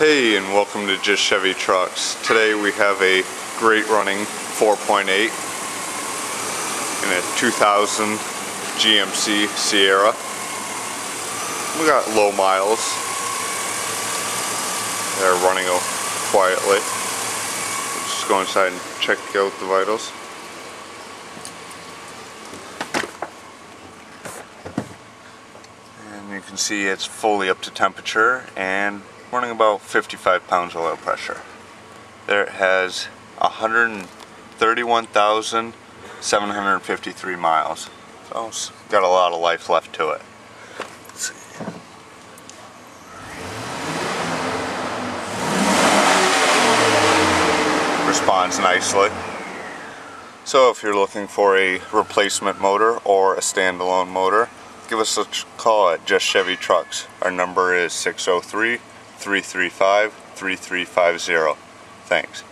Hey and welcome to Just Chevy Trucks. Today we have a great running 4.8 in a 2000 GMC Sierra. We got low miles. They're running quietly. Let's just go inside and check out the vitals. And you can see it's fully up to temperature and running about 55 pounds of oil pressure. There it has 131,753 miles. So it's got a lot of life left to it. Responds nicely. So if you're looking for a replacement motor or a standalone motor, give us a call at Just Chevy Trucks. Our number is 603 335 3350. Thanks.